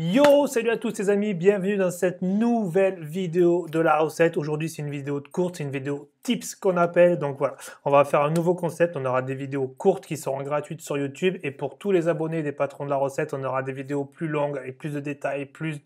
Yo, salut à tous les amis, bienvenue dans cette nouvelle vidéo de la recette. Aujourd'hui, c'est une vidéo courte, c'est une vidéo tips qu'on appelle. Donc voilà, on va faire un nouveau concept. On aura des vidéos courtes qui seront gratuites sur YouTube. Et pour tous les abonnés des patrons de la recette, on aura des vidéos plus longues avec plus de détails, plus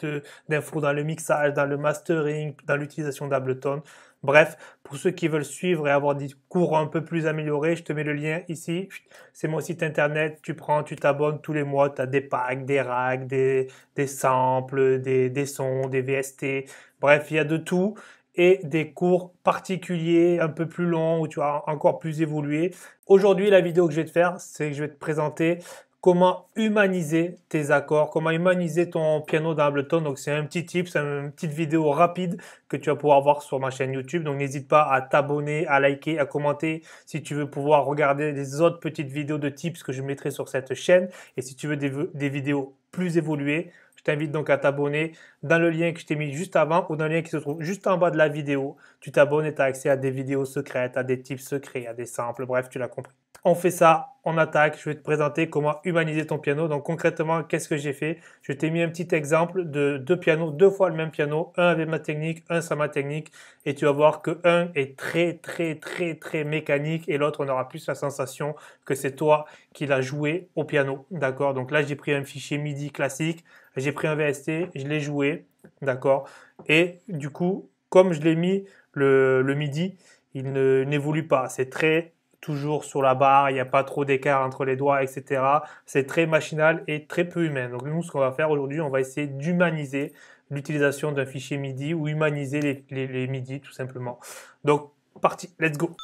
d'infos dans le mixage, dans le mastering, dans l'utilisation d'Ableton. Bref, pour ceux qui veulent suivre et avoir des cours un peu plus améliorés, je te mets le lien ici. C'est mon site internet. Tu prends, tu t'abonnes tous les mois. Tu as des packs, des racks, des, des samples, des, des sons, des VST. Bref, il y a de tout et des cours particuliers un peu plus longs où tu vas encore plus évoluer. Aujourd'hui, la vidéo que je vais te faire, c'est que je vais te présenter comment humaniser tes accords, comment humaniser ton piano dans Ableton. Donc c'est un petit tip, c'est une petite vidéo rapide que tu vas pouvoir voir sur ma chaîne YouTube. Donc n'hésite pas à t'abonner, à liker, à commenter si tu veux pouvoir regarder les autres petites vidéos de tips que je mettrai sur cette chaîne. Et si tu veux des, des vidéos plus évoluées, je t'invite donc à t'abonner dans le lien que je t'ai mis juste avant ou dans le lien qui se trouve juste en bas de la vidéo. Tu t'abonnes et tu as accès à des vidéos secrètes, à des tips secrets, à des samples, bref, tu l'as compris. On fait ça, on attaque. Je vais te présenter comment humaniser ton piano. Donc concrètement, qu'est-ce que j'ai fait? Je t'ai mis un petit exemple de deux pianos, deux fois le même piano, un avec ma technique, un sans ma technique. Et tu vas voir que un est très très très très mécanique et l'autre on aura plus la sensation que c'est toi qui l'as joué au piano. D'accord? Donc là j'ai pris un fichier MIDI classique, j'ai pris un VST, je l'ai joué. D'accord? Et du coup, comme je l'ai mis le, le MIDI, il n'évolue pas. C'est très toujours sur la barre, il n'y a pas trop d'écart entre les doigts, etc. C'est très machinal et très peu humain. Donc nous, ce qu'on va faire aujourd'hui, on va essayer d'humaniser l'utilisation d'un fichier MIDI ou humaniser les, MIDI tout simplement. Donc, parti, let's go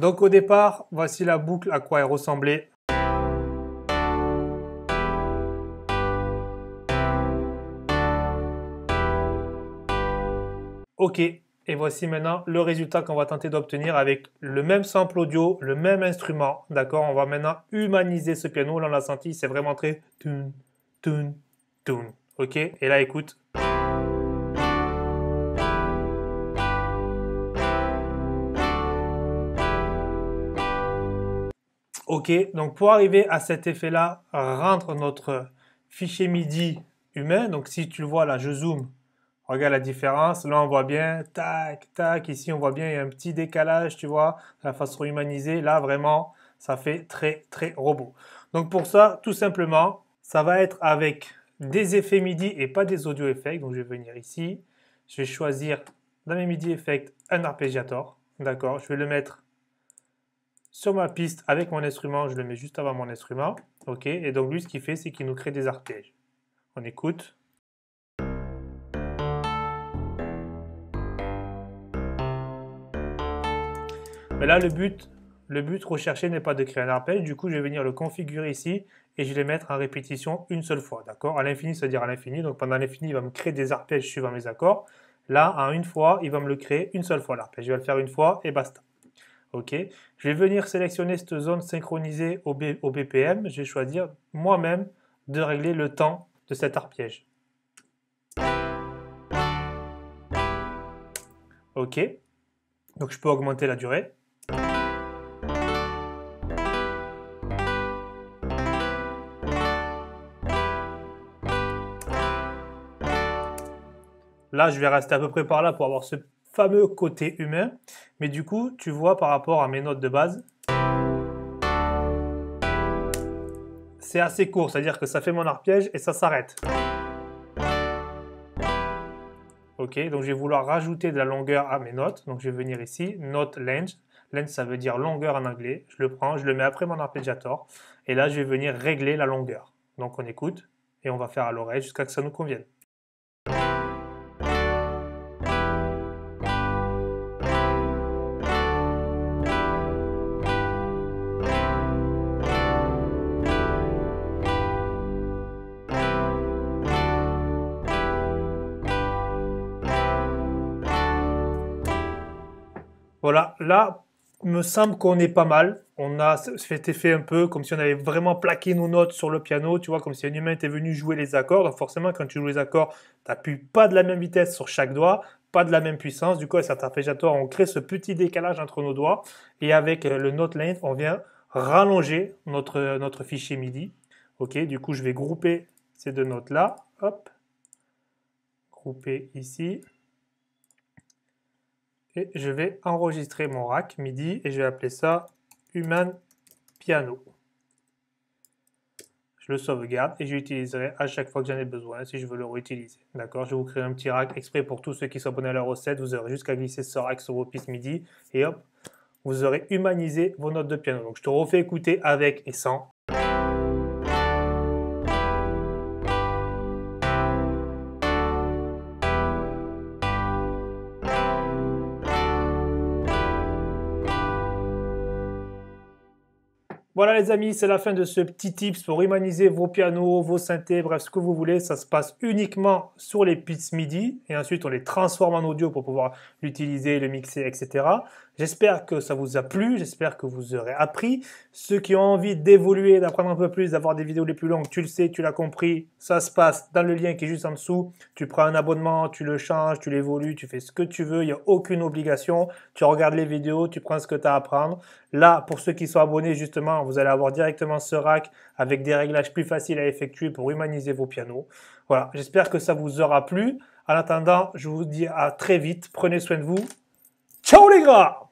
Donc au départ, voici la boucle à quoi elle ressemblait OK, et voici maintenant le résultat qu'on va tenter d'obtenir avec le même sample audio, le même instrument. D'accord? On va maintenant humaniser ce piano. Là, on l'a senti, c'est vraiment très tune, tune, tune. OK? Et là, écoute. OK, donc pour arriver à cet effet-là, rendre notre fichier MIDI humain. Donc si tu le vois là, je zoome Regarde la différence. Là, on voit bien, tac, tac. Ici, on voit bien, il y a un petit décalage, tu vois, la façon humanisée. Là, vraiment, ça fait très, très robot. Donc, pour ça, tout simplement, ça va être avec des effets MIDI et pas des audio effects. Donc, je vais venir ici. Je vais choisir dans mes MIDI effects un arpégiator. D'accord Je vais le mettre sur ma piste avec mon instrument. Je le mets juste avant mon instrument. OK Et donc, lui, ce qu'il fait, c'est qu'il nous crée des arpèges. On écoute. Mais là, le but, recherché n'est pas de créer un arpège. Du coup, je vais venir le configurer ici et je vais mettre en répétition une seule fois. D'accord? À l'infini, c'est-à-dire à l'infini. Donc pendant l'infini, il va me créer des arpèges suivant mes accords. Là, en une fois, il va me le créer une seule fois l'arpège. Je vais le faire une fois et basta. OK? Je vais venir sélectionner cette zone synchronisée au, au BPM. Je vais choisir moi-même de régler le temps de cet arpège. OK? Donc je peux augmenter la durée. Là, je vais rester à peu près par là pour avoir ce fameux côté humain. Mais du coup, tu vois par rapport à mes notes de base, c'est assez court, c'est-à-dire que ça fait mon arpège et ça s'arrête. Ok, donc je vais vouloir rajouter de la longueur à mes notes. Donc je vais venir ici, note length. Length, ça veut dire longueur en anglais. Je le prends, je le mets après mon arpégiator. Et là, je vais venir régler la longueur. Donc on écoute et on va faire à l'oreille jusqu'à ce que ça nous convienne. Voilà, là, me semble qu'on est pas mal. On a fait effet un peu comme si on avait vraiment plaqué nos notes sur le piano, tu vois, comme si un humain était venu jouer les accords. Donc forcément, quand tu joues les accords, tu n'appuies pas de la même vitesse sur chaque doigt, pas de la même puissance. Du coup, avec cet arpégiatoire, on crée ce petit décalage entre nos doigts. Et avec euh, le note length, on vient rallonger notre, notre fichier MIDI. Ok, du coup, je vais grouper ces deux notes-là. Hop, grouper ici je vais enregistrer mon rack MIDI et je vais appeler ça Human Piano. Je le sauvegarde et j'utiliserai à chaque fois que j'en ai besoin si je veux le réutiliser. D'accord Je vais vous créer un petit rack exprès pour tous ceux qui sont abonnés à la recette. Vous aurez juste glisser ce rack sur vos pistes MIDI et hop, vous aurez humanisé vos notes de piano. Donc je te refais écouter avec et sans. Voilà les amis, c'est la fin de ce petit tips pour humaniser vos pianos, vos synthés, bref ce que vous voulez. Ça se passe uniquement sur les pistes MIDI et ensuite on les transforme en audio pour pouvoir l'utiliser, le mixer, etc. J'espère que ça vous a plu, j'espère que vous aurez appris. Ceux qui ont envie d'évoluer, d'apprendre un peu plus, d'avoir des vidéos les plus longues, tu le sais, tu l'as compris, ça se passe dans le lien qui est juste en dessous. Tu prends un abonnement, tu le changes, tu l'évolues, tu fais ce que tu veux, il n'y a aucune obligation. Tu regardes les vidéos, tu prends ce que tu as à apprendre. Là, pour ceux qui sont abonnés, justement, vous allez avoir directement ce rack avec des réglages plus faciles à effectuer pour humaniser vos pianos. Voilà, j'espère que ça vous aura plu. En attendant, je vous dis à très vite. Prenez soin de vous. Ciao les gars